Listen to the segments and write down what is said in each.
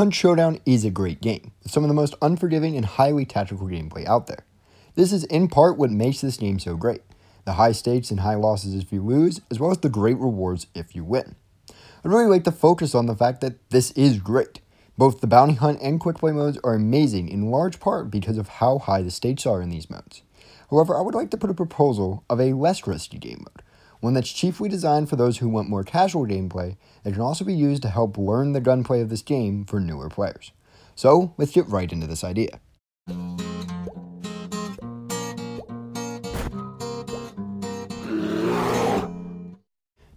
Hunt Showdown is a great game, with some of the most unforgiving and highly tactical gameplay out there. This is in part what makes this game so great the high stakes and high losses if you lose, as well as the great rewards if you win. I'd really like to focus on the fact that this is great. Both the bounty hunt and quick play modes are amazing in large part because of how high the stakes are in these modes. However, I would like to put a proposal of a less risky game mode, one that's chiefly designed for those who want more casual gameplay that can also be used to help learn the gunplay of this game for newer players. So, let's get right into this idea.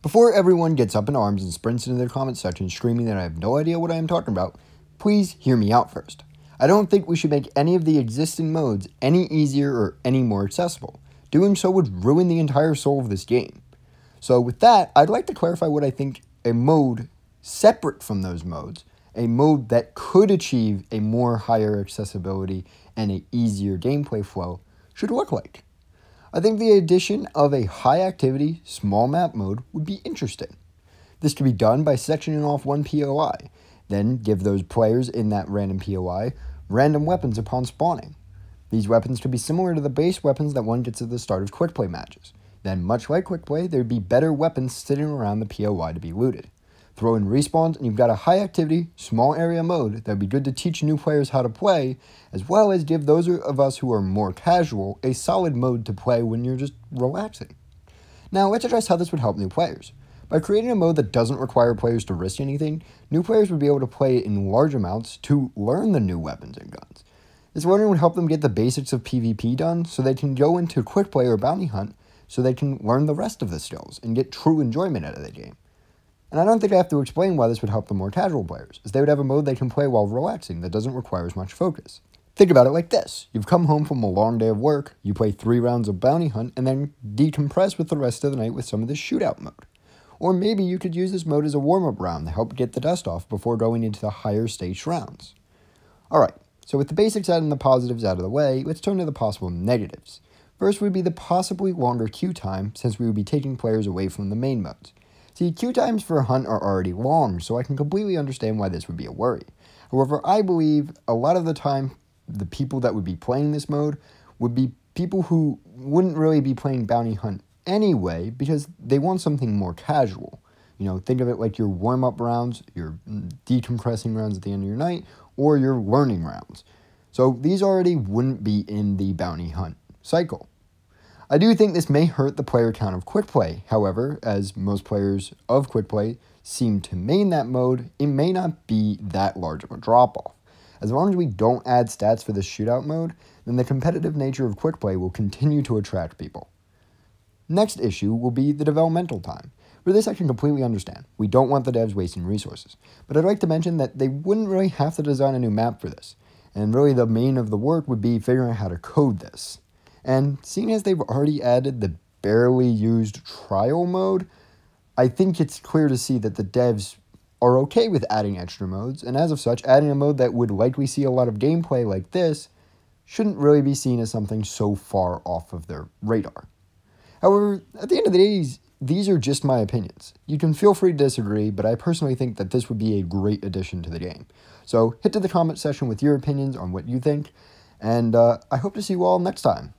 Before everyone gets up in arms and sprints into the comment section screaming that I have no idea what I am talking about, please hear me out first. I don't think we should make any of the existing modes any easier or any more accessible. Doing so would ruin the entire soul of this game. So with that, I'd like to clarify what I think a mode separate from those modes, a mode that could achieve a more higher accessibility and a easier gameplay flow should look like. I think the addition of a high activity, small map mode would be interesting. This could be done by sectioning off one POI, then give those players in that random POI random weapons upon spawning. These weapons could be similar to the base weapons that one gets at the start of quick play matches. Then, much like quick play, there'd be better weapons sitting around the POI to be looted. Throw in respawns, and you've got a high activity, small area mode that'd be good to teach new players how to play, as well as give those of us who are more casual a solid mode to play when you're just relaxing. Now, let's address how this would help new players. By creating a mode that doesn't require players to risk anything, new players would be able to play in large amounts to learn the new weapons and guns. This learning would help them get the basics of PvP done so they can go into quick play or bounty hunt so they can learn the rest of the skills and get true enjoyment out of the game. And I don't think I have to explain why this would help the more casual players, as they would have a mode they can play while relaxing that doesn't require as much focus. Think about it like this. You've come home from a long day of work, you play three rounds of bounty hunt, and then decompress with the rest of the night with some of the shootout mode. Or maybe you could use this mode as a warm-up round to help get the dust off before going into the higher stakes rounds. Alright, so with the basics out and the positives out of the way, let's turn to the possible negatives. First would be the possibly longer queue time, since we would be taking players away from the main modes. See, queue times for a hunt are already long, so I can completely understand why this would be a worry. However, I believe a lot of the time, the people that would be playing this mode would be people who wouldn't really be playing Bounty Hunt anyway, because they want something more casual. You know, think of it like your warm up rounds, your decompressing rounds at the end of your night, or your learning rounds. So these already wouldn't be in the bounty hunt cycle. I do think this may hurt the player count of quick play. However, as most players of quick play seem to main that mode, it may not be that large of a drop off. As long as we don't add stats for the shootout mode, then the competitive nature of quick play will continue to attract people. Next issue will be the developmental time. For this, I can completely understand. We don't want the devs wasting resources. But I'd like to mention that they wouldn't really have to design a new map for this. And really, the main of the work would be figuring out how to code this. And seeing as they've already added the barely used trial mode, I think it's clear to see that the devs are okay with adding extra modes, and as of such, adding a mode that would likely see a lot of gameplay like this shouldn't really be seen as something so far off of their radar. However, at the end of the day, these are just my opinions. You can feel free to disagree, but I personally think that this would be a great addition to the game. So hit to the comment section with your opinions on what you think, and uh, I hope to see you all next time.